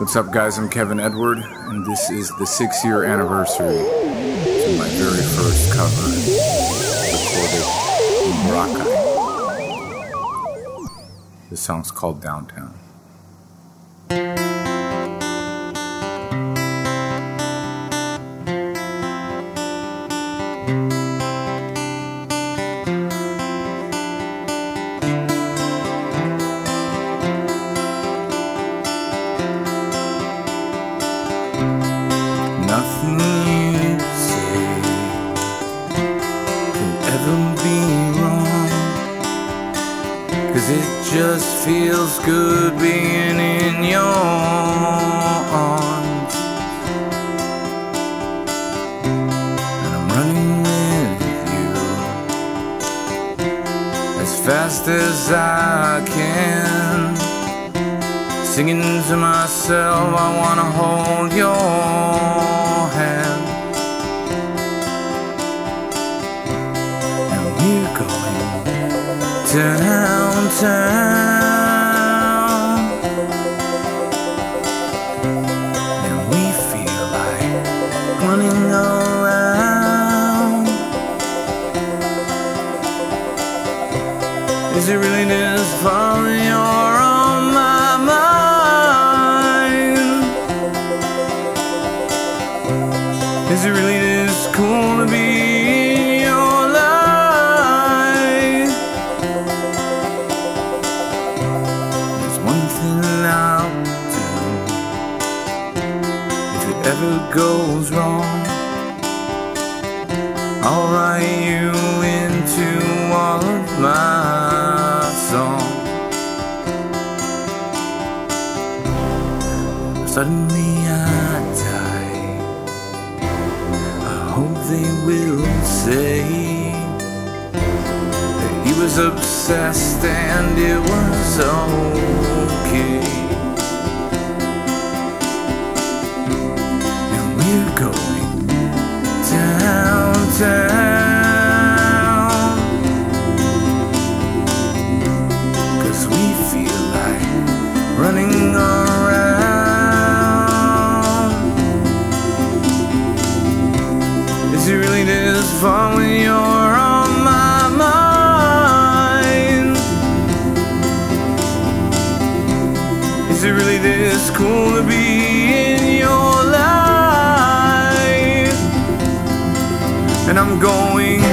What's up, guys? I'm Kevin Edward, and this is the six year anniversary to my very first cover recorded in Boracay. The song's called Downtown. Nothing you say can ever be wrong. Cause it just feels good being in your arms. And I'm running with you as fast as I can. Singing to myself, I wanna hold your hand. And we're going downtown. And we feel like running around. Is it really this far you're to be in your life? There's one thing I'll do if it ever goes wrong. I'll write you into all of my songs. Suddenly I die. They will say that he was obsessed and it was okay. And we're going downtown. Cause we feel like running really this when you're on my mind? Is it really this cool to be in your life? And I'm going